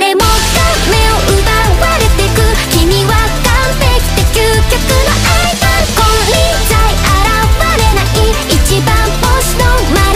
誰もが目を奪われてく。君は完璧で究極の愛イドル金輪現れない。一番星の前